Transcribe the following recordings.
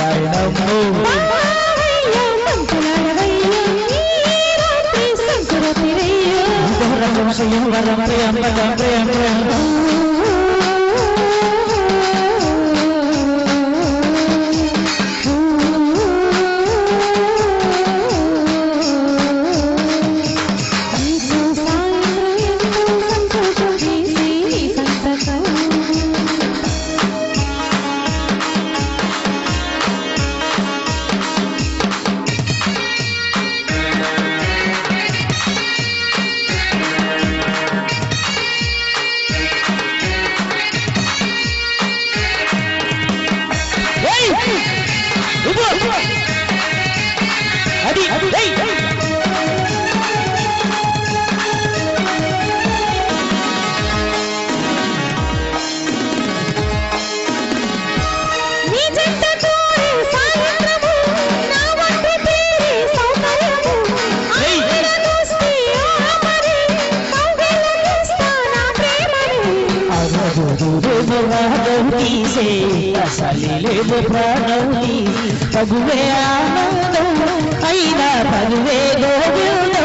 రమ్ము వరం శయం వరం ప్రియం ప్రియం ప్రియం ప్రియం అది ఏయ్! తీసే అసలు ప్రాణం పగువే ఆనందం. అయినా పగువే గోవిందం.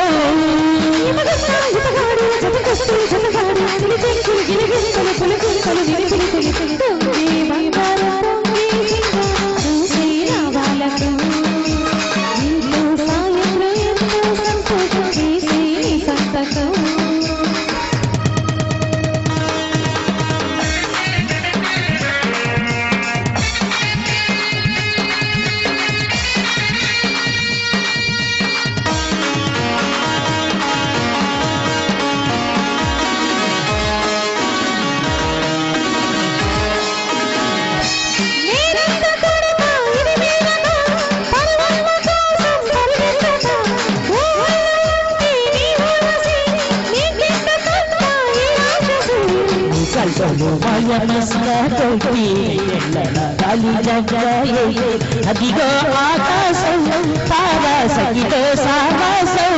మయమస్కీ అదిగో ఆకాశం తారా సగితో సావాసం